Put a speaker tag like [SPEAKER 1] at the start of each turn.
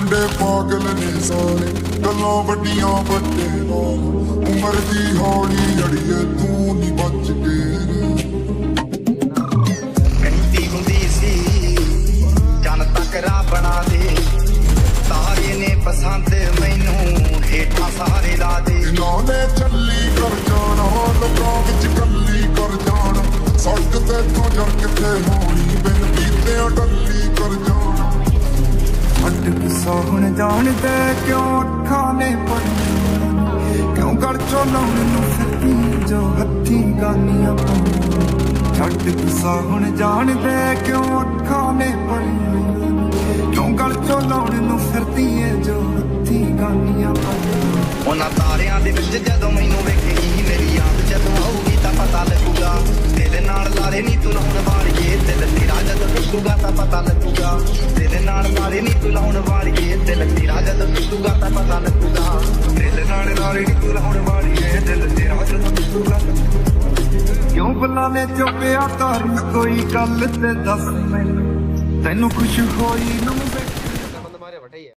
[SPEAKER 1] ਪਾਗਲ ਨੇ ਸਾਰੇ ਗੱਲਾਂ ਵੱਡੀਆਂ ਵੱਡੇ ਲੋਕ ਉਮਰ ਦੀ ਹੌਲੀ ਅੜੀਏ ਤੂੰ ਨਹੀਂ ਬਚ ਕੇ
[SPEAKER 2] ਕਹਿੰਦੀ ਹੁੰਦੀ ਸੀ ਜਨ ਤੱਕ ਰਾ ਬਣਾ ਦੇ। ਤਾਰੇ ਨੇ ਪਸੰਦ ਮੈਨੂੰ ਹੇਠਾਂ ਸਾਰੇ ਲਾ ਦੇ।
[SPEAKER 1] ਇਹਨਾਂ ਨੇ ਚੱਲੀ ਕਰ ਜਾਣਾ ਲੋਕਾਂ ਵਿੱਚ ਕੱਲੀ ਕਰ ਜਾਣਾ। ਸੜਕ ਤੇ ਤੋਂ ਜਰ ਕਿੱਥੇ ਹੋਣੀ?
[SPEAKER 3] ਅੱਡ ਗੁੱਸਾ ਹੁਣ ਕਿਉਂ ਅੱਖਾਂ ਨੇ ਪੜੀਆਂ ਕਿਉਂ ਗੜ ਚੋਂ ਲਾਉਣ ਨੂੰ ਫਿਰਦੀ ਜੋ ਹੱਥੀਂ ਗਾਨੀਆਂ ਪਾਉਂਦੀਆਂ ਛੱਡ ਗੁੱਸਾ, ਹੁਣ ਜਾਣਦਾ ਕਿਉਂ ਅੱਖਾਂ ਨੇ ਪੜੀਆਂ ਕਿਉਂ ਗੜ ਚੋਂ ਲਾਉਣ ਨੂੰ ਫਿਰਦੀ ਏ ਜੋ ਹੱਥੀ ਗਾਨੀਆਂ ਪਾਉਂਦੀਆਂ
[SPEAKER 2] ਉਹਨਾਂ ਤਾਰਿਆਂ ਦੇ ਵਿੱਚ ਜਦੋਂ ਮੈਨੂੰ ਵੇਖੇਗੀ, ਮੇਰੀ ਯਾਦ ਜਦੋਂ ਆਊਗੀ ਤਾਂ ਪਤਾ ਲੱਗੂਗਾ। ਤੇਰੇ ਨਾਲ ਲਾਰੇ ਨਹੀਂ ਤੂੰ ਲਾਉਣ ਟੁੱਟੂਗਾ ਤਾਂ ਪਤਾ ਲੱਗੂਗਾ। ਤੇਰੇ ਨਾਲ ਲਾਰੇ ਨਹੀਂ ਤੂੰ ਲਾਉਣ ਵਾਲੀਏ ਦਿਲ ਤੇਰਾ ਜਦੋਂ ਟੁੱਟੂਗਾ ਤਾਂ ਪਤਾ ਲੱਗੂਗਾ। ਤੇਰੇ ਨਾਲ ਲਾਰੇ ਨਹੀਂ ਤੂੰ ਲਾਉਣ ਵਾਲੀਏ ਦਿਲ ਤੇਰਾ ਜਦੋਂ ਟੁੱਟੂਗਾ
[SPEAKER 3] ਕਿਉਂ ਬੁਲਾਵੇ ਚੁੱਪਿਆ ਤਾਰੀ? ਕੋਈ ਗੱਲ ਤੇ ਦੱਸ ਮੈਨੂੰ। ਤੈਨੂੰ ਖੁਸ਼ ਹੋਈ ਨੂੰ ਵੇਖ